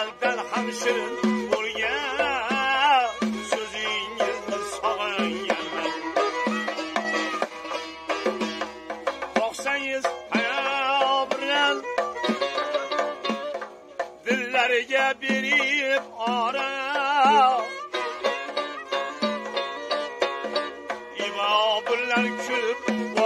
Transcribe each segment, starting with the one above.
Asaldan ham shirin bo'lgan So'zingizni sog'inganman boqsangiz hayo bilan dillariga berib ora ibo bilan kulib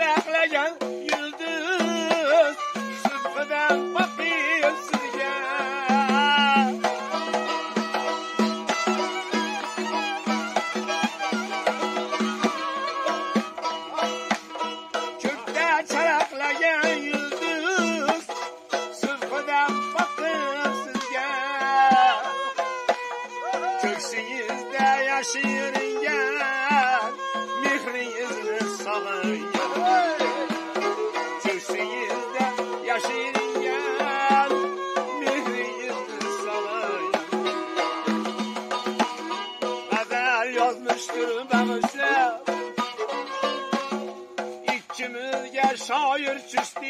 Gökte çaraklayan yıldız. Sırfıdan bakıyor sizce Gökte çaraklayan yıldız. Sırfıdan bakıyor sizce Köksünüzde yaşayırken yazmıştır bağışla İkimizge şair çüstü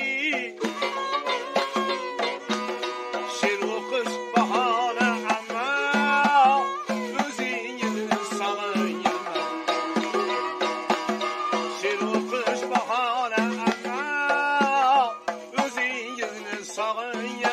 Şiir okuş bahane ama Özünüzün salın Şiir okuş bahane ama Özünüzün salın Özünüzün